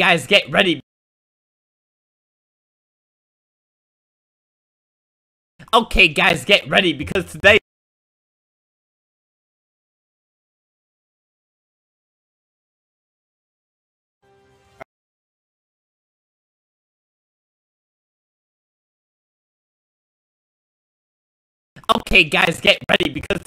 guys, get ready. Okay, guys, get ready because today. Okay, guys, get ready because